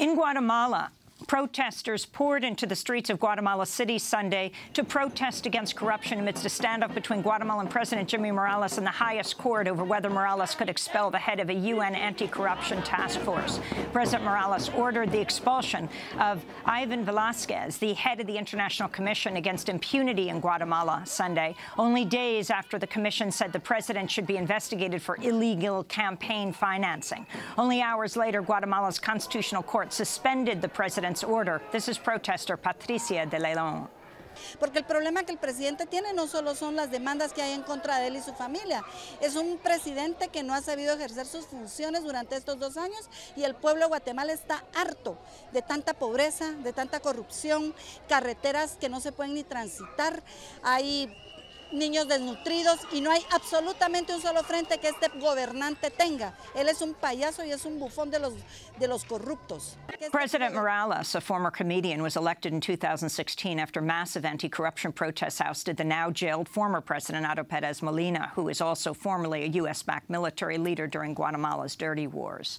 In Guatemala, Protesters poured into the streets of Guatemala City Sunday to protest against corruption amidst a standoff between Guatemalan President Jimmy Morales and the highest court over whether Morales could expel the head of a UN anti-corruption task force. President Morales ordered the expulsion of Ivan Velasquez, the head of the International Commission Against Impunity in Guatemala Sunday, only days after the commission said the president should be investigated for illegal campaign financing. Only hours later, Guatemala's Constitutional Court suspended the president order. This is protester Patricia de León. Porque el problema que el presidente tiene no solo son las demandas que hay en contra de él y su familia, es un presidente que no ha sabido ejercer sus funciones durante estos dos años y el pueblo de Guatemala está harto de tanta pobreza, de tanta corrupción, carreteras que no se pueden ni transitar, hay niños desnutridos y no hay absolutamente un solo frente que este gobernante tenga. Él es un payaso y es un bufón de los, de los corruptos. President Morales, a former comedian, was elected in 2016 after massive anti-corruption protests ousted the now jailed former president Otto Perez Molina, who is also formerly a U.S.-backed military leader during Guatemala's dirty wars.